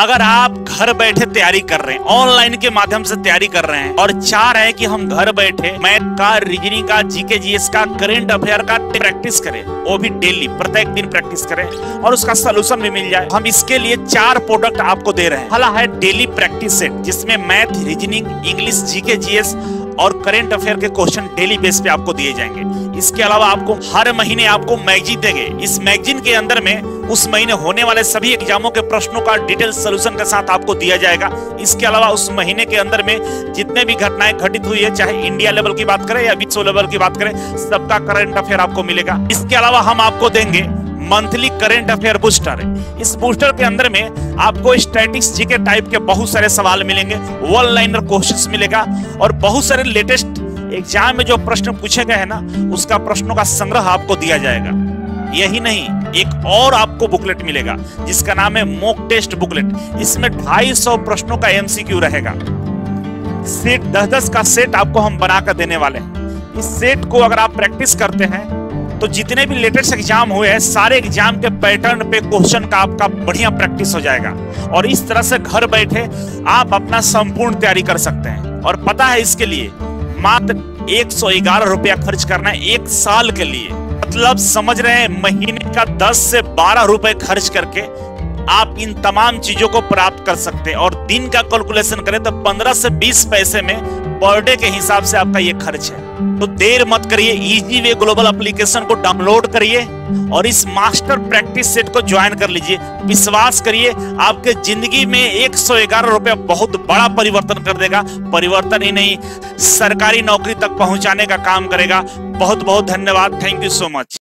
अगर आप घर बैठे तैयारी कर रहे हैं ऑनलाइन के माध्यम से तैयारी कर रहे हैं और चाह रहे हैं कि हम घर बैठे मैथ का रीजनिंग का जीके जीएस का करेंट अफेयर का प्रैक्टिस करें, वो भी डेली प्रत्येक दिन प्रैक्टिस करें और उसका सोल्यूशन भी मिल जाए। हम इसके लिए चार प्रोडक्ट आपको दे रहे हैं। हला है डेली प्रैक्टिस सेट जिसमें math reasoning English GK GS और करंट अफेयर के क्वेश्चन डेली बेस पे आपको दिए जाएँगे। इसके अलावा आपको हर महीने आपको मैगजीन देंगे। इस मैगजीन के अंदर में उस महीने होने वाले सभी एग्जामों के प्रश्नों का डिटेल सोल्यूशन के साथ आपको दिया जाएगा। इसके अलावा उस महीने के अंदर में जितने भी घटनाएँ घटित हुई है, चाहे इंडिया लेवल की बात करें या विश्व लेवल की बात करें, सबका करंट अफेयर आपको मिलेगा। इसके अलावा हम आपको देंगे मंथली करंट अफेयर बूस्टर इस बूस्टर के अंदर में आपको स्टैटिक्स जीके टाइप के बहुत सारे सवाल मिलेंगे वन लाइनर क्वेश्चंस मिलेगा, और बहुत सारे लेटेस्ट एग्ज़ाम में जो प्रश्न पूछे गए हैं ना, उसका प्रश्नों का संग्रह आपको दिया जाएगा। यही नहीं, एक और आपको बुकलेट मिलेगा, जिसका नाम है मोक टेस्ट बुकलेट इसमें 250 प्रश्नों का एमसीक्यू रहेगा। सेट दस दस का सेट आपको हम बनाकर देने वाले हैं। इस सेट को अगर आप प्रैक्टिस करते हैं तो जितने भी लेटेस्ट एग्ज़ाम हुए हैं, सारे एग्ज़ाम के पैटर्न पे क्वेश्चन का आपका बढ़िया प्रैक्टिस हो जाएगा। और इस तरह से घर बैठे आप अपना संपूर्ण तैयारी कर सकते हैं। और पता है इसके लिए, मात्र एक सौ ग्यारह रुपया खर्च करना है एक साल के लिए। मतलब समझ रहे हैं, महीने का दस से बारह रुपए खर्च करके आप इन तमाम चीज़ों को प्राप्त कर सकते हैं। और दिन का कैलकुलेशन करें तो पंद्रह से बीस पैसे में पर डे के हिसाब से आपका ये खर्च है। तो देर मत करिए इजी वे ग्लोबल एप्लीकेशन को डाउनलोड करिए और इस मास्टर प्रैक्टिस सेट को ज्वाइन कर लीजिए। विश्वास करिए, आपके ज़िंदगी में एक सौ ग्यारह बहुत बड़ा परिवर्तन कर देगा। परिवर्तन ही नहीं, सरकारी नौकरी तक पहुँचाने का काम करेगा। बहुत बहुत धन्यवाद। Thank you so much